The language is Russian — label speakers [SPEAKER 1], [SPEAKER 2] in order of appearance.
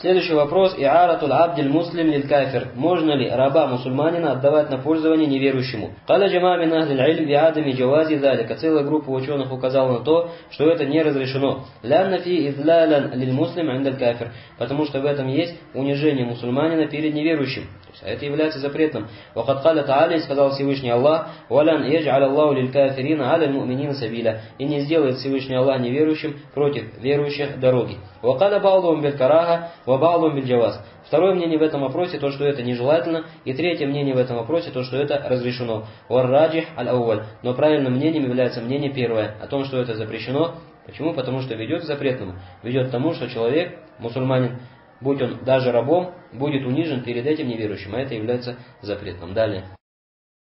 [SPEAKER 1] Следующий вопрос. Иаратул абдиль муслим лиль кафир. Можно ли раба мусульманина отдавать на пользование неверующему? Каля джама мин ахлиль илм биадами джавази залика. Целая группа ученых указала на то, что это не разрешено. Лянна фи излялян лиль муслим индаль кафир. Потому что в этом есть унижение мусульманина перед неверующим. А это является запретным. Вахат каля та'аля, сказал Всевышний Аллах, «Валян едж'аля Аллаху лиль кафирина аля муминина сабиля». И не сделает Всевышний Аллах неверующим против верующих дороги. Караха, ва ба'дум биль джаваз. Второе мнение в этом вопросе, то, что это нежелательно. И третье мнение в этом вопросе, то, что это разрешено. Варраджих аль-ауаль. Но правильным мнением является мнение первое, о том, что это запрещено. Почему? Потому что ведет к запретному. Ведет к тому, что человек, мусульманин, будь он даже рабом, будет унижен перед этим неверующим. А это является запретным. Далее.